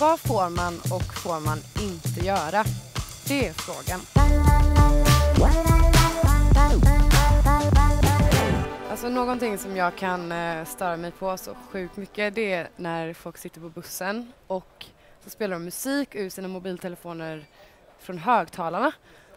Vad får man och får man inte göra? Det är frågan. Alltså någonting som jag kan eh, störa mig på så sjukt mycket det är när folk sitter på bussen och så spelar de musik ur sina mobiltelefoner från högtalarna.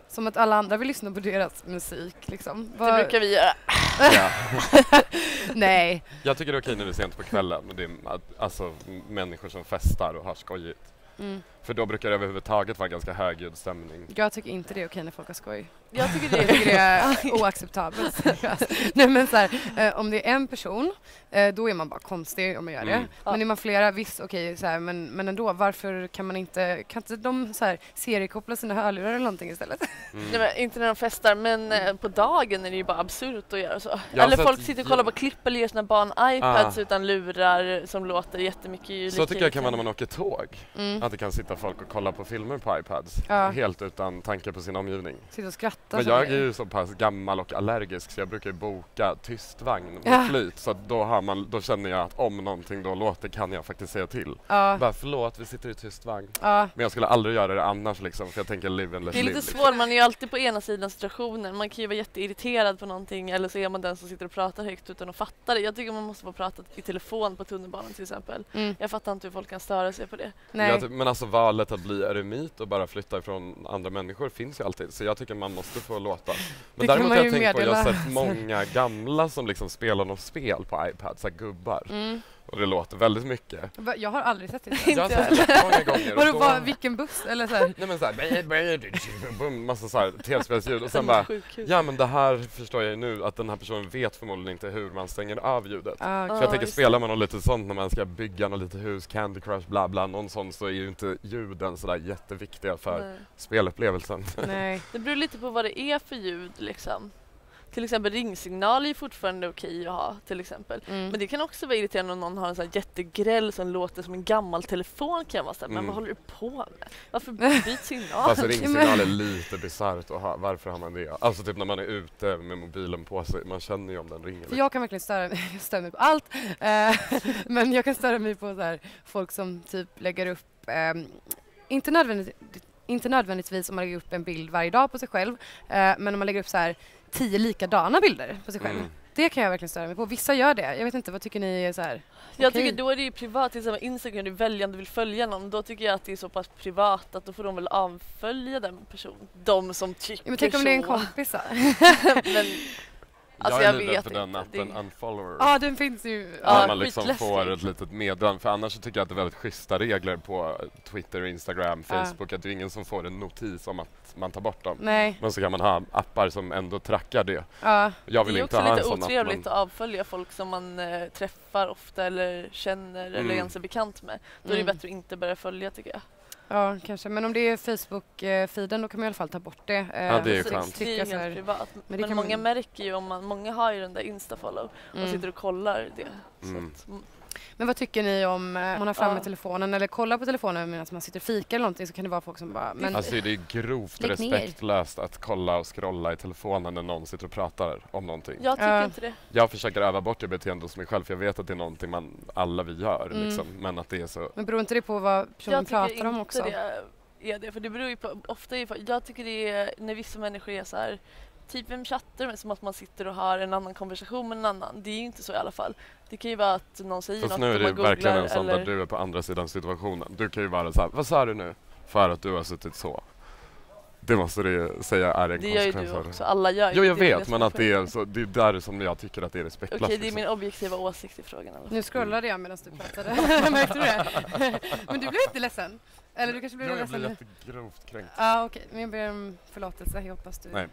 Som att alla andra vill lyssna på deras musik liksom. Det brukar vi göra. Nej. Jag tycker det är okej när det är sent på kvällen det är alltså människor som festar och har skojigt. Mm. För då brukar det överhuvudtaget vara ganska högljudd stämning. Jag tycker inte det är okej när folk har skoj. Jag tycker det Jag är tycker det är oacceptabelt. Nej men så här, eh, om det är en person, eh, då är man bara konstig om man gör det. Mm. Men är man flera, visst okej, så här, men, men ändå, varför kan man inte, kan inte de så här, seriekoppla sina hörlurar eller någonting istället? Mm. Nej, men inte när de festar, men eh, på dagen är det ju bara absurt att göra så. Jag eller folk sitter och kollar på klipp eller ger sina barn iPads Ah. utan lurar som låter jättemycket. Så tycker jag kan vara när irriterande. man åker tåg. Mm. Att det kan sitta folk och kolla på filmer på iPads. Ja. Helt utan tanke på sin omgivning. Sitta och skratta. Men jag är ju så pass gammal och allergisk så jag brukar ju boka tyst vagn med Ja. flyt. Så att då, har man, då känner jag att om någonting då låter kan jag faktiskt säga till. Ja, Bara förlåt, vi sitter i tyst vagn. ja. Men jag skulle aldrig göra det annars liksom, för jag tänker live and let Det är lite liksom. svårt, man är ju alltid på ena sidan situationen. Man kan ju vara jätteirriterad på någonting eller så är man den som sitter och pratar högt utan att fatta det. Jag tycker man måste få prata i telefon på tunnelbanan till exempel. Mm. Jag fattar inte hur folk kan störa sig på det. Nej. Jag ty- men alltså valet att bli eremit och bara flytta ifrån andra människor finns ju alltid. Så jag tycker man måste få låta. Men Det däremot har jag tänkt på, jag har sett många gamla som liksom spelar något spel på iPad, så här gubbar. Mm. Och det låter väldigt mycket. Va- Jag har aldrig sett det. Jag har sett det jättemånga gånger. Vadå, då- vilken buss? Eller så här. Nej men såhär, massa såhär tv-spelsljud och sen bara. Ja men det här förstår jag ju nu att den här personen vet förmodligen inte hur man stänger av ljudet. Ah, Så okej. jag tänker spelar man något lite sånt när man ska bygga något litet hus, Candy Crush, bla bla, någon sån så är ju inte ljuden sådär jätteviktiga för Nej. spelupplevelsen. Nej. Det beror lite på vad det är för ljud liksom. Till exempel ringsignal är ju fortfarande okej att ha till exempel. Mm. Men det kan också vara irriterande om någon har en sån här jättegräll som låter som en gammal telefon kan jag vara såhär, men Mm. vad håller du på med? Varför byt signal? Fast ringsignal är lite bisarrt att ha. Varför har man det? Alltså typ när man är ute med mobilen på sig, man känner ju om den ringer. För jag kan verkligen störa mig, jag stör mig på allt. Eh, men jag kan störa mig på så här, folk som typ lägger upp, ehm, inte, nödvändigt, inte nödvändigtvis om man lägger upp en bild varje dag på sig själv, eh, men om man lägger upp så här tio likadana bilder på sig själv. Mm. Det kan jag verkligen störa mig på. Vissa gör det. Jag vet inte, vad tycker ni är så här? Jag Okej. tycker då är det ju privat, till exempel Instagram, du väljer om du vill följa någon. Då tycker jag att det är så pass privat att då får de väl avfölja den personen. De som tycker Ja, men tänk om det är en så. kompis då? men, Alltså, jag är livrädd för den appen Det- Unfollower. Ja, den finns ju. När man liksom får ett litet meddelande. För annars tycker jag att det är väldigt schyssta regler på Twitter, Instagram. Facebook. Att det är ingen som får en notis om att man tar bort dem. Nej. Men så kan man ha appar som ändå trackar det. Ja. Jag det vill är inte också ha lite otrevligt Men... att avfölja folk som man eh, träffar ofta eller känner eller Mm. ens är bekant med. Då är det Mm. bättre att inte börja följa tycker jag. Ja, kanske. Men om det är Facebook-feeden då kan man i alla fall ta bort det. Eh, Ja, det är ju Så skönt. Det är ju helt privat. Men Men, många man- märker ju om man, många har ju den där Insta-follow och Mm. sitter och kollar det. Så Mm. att, mm. Men vad tycker ni om eh, man har framme Ja. telefonen eller kollar på telefonen medan man sitter och fikar eller någonting så kan det vara folk som bara men Alltså det är grovt Lägg ner. respektlöst att kolla och scrolla i telefonen när någon sitter och pratar om någonting. Jag tycker Ja. inte det. Jag försöker öva bort det beteendet hos mig själv för jag vet att det är någonting man, alla vi gör. Mm. Liksom. Men att det är så... Men beror inte det på vad personen Jag tycker pratar om inte också? det är det. För det beror ju på, ofta är jag tycker det är när vissa människor är så här Typ vem chattar med som att man sitter och har en annan konversation med en annan. Det är ju inte så i alla fall. Det kan ju vara att någon säger Fast något nu är det man googlar verkligen en sån eller... där du är på andra sidan situationen. Du kan ju vara så här, vad sa du nu? För att du har suttit så. Det måste du ju säga är en Det gör ju konsekvens du det. också. Alla gör ju Jo, jag det. vet, men att det är, så, det är där som jag tycker att det är respektlöst. Okej, det är liksom. min objektiva åsikt i frågan. fall. Nu scrollade jag medan du pratade. Märkte du det? men du blev inte ledsen? Eller du kanske blev Jo, jag ledsen blir nu? jättegrovt kränkt. Ja okej, men jag ber om förlåtelse. Jag hoppas du... Nej.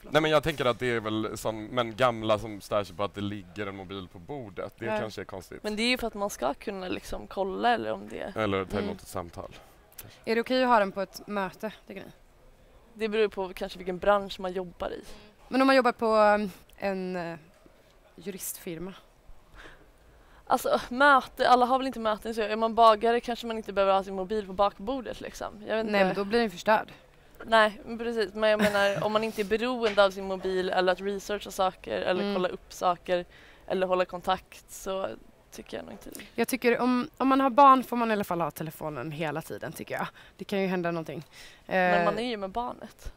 Förlåt. Nej men jag tänker att det är väl som, men gamla som stör sig på att det ligger en mobil på bordet. Det Ja. kanske är konstigt. Men det är ju för att man ska kunna liksom kolla eller om det... Eller ta Mm. emot ett samtal. Är det okej att ha den på ett möte, tycker ni? Det beror på kanske vilken bransch man jobbar i. Men om man jobbar på um, en uh, juristfirma? Alltså möte, alla har väl inte möten så är man bagare kanske man inte behöver ha sin mobil på bakbordet liksom. Jag vet inte. Nej men då blir den förstörd. Nej, men precis. Men jag menar om man inte är beroende av sin mobil eller att researcha saker eller Mm. kolla upp saker eller hålla kontakt så tycker jag nog inte. Jag tycker om, om man har barn får man i alla fall ha telefonen hela tiden tycker jag. Det kan ju hända någonting. Men Eh, man är ju med barnet.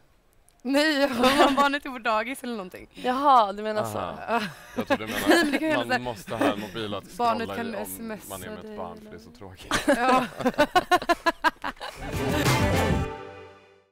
Nej, om man barnet är på dagis eller någonting. Jaha, du menar så. Aha. Jag tror du det menar här- man måste ha en mobil att Barnet kan i om smsa man är med ett barn för det är så tråkigt. ja.